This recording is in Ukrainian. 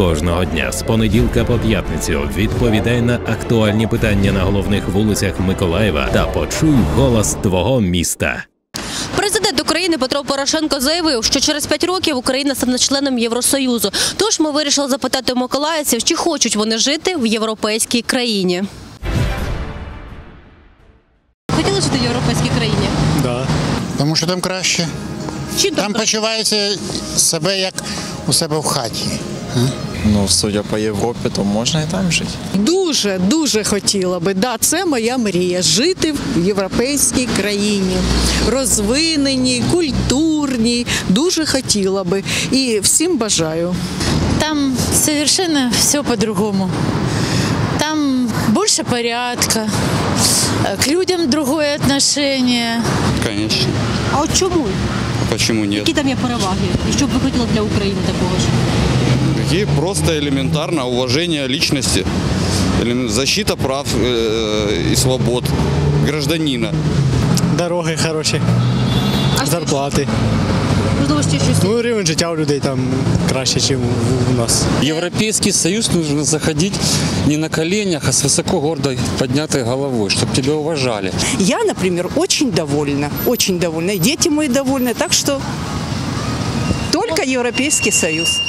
Кожного дня з понеділка по п'ятницю відповідай на актуальні питання на головних вулицях Миколаєва та почуй голос твого міста. Президент України Петро Порошенко заявив, що через 5 років Україна стане членом Євросоюзу. Тож ми вирішили запитати миколаївців, чи хочуть вони жити в європейській країні. Хотіли жити в європейській країні? Да. Тому що там краще. Чи Там почувається себе як у себе в хаті. Ну, судя по Європі, то можна і там жити. Дуже дуже хотіла би. Да, це моя мрія жити в європейській країні, розвиненій, культурній. Дуже хотіла би і всім бажаю. Там совершенно все по-другому. Там больше порядка, к людям другое отношение. Конечно. а от чому? Почему нет? Які там є переваги? І що б ви хотіли для України такого ж? Какие просто элементарно уважение личности, элем- защита прав э, и свобод гражданина. Дороги хороші, зарплати. Можливо, ще щось. Ну, рівень життя у людей там краще, ніж у нас. Европейский Союз нужно заходить не на коленях, а с высоко гордой поднятой головой, чтобы тебя уважали. Я, например, очень довольна, очень довольна. И дети мои довольны, так что только Европейский Союз.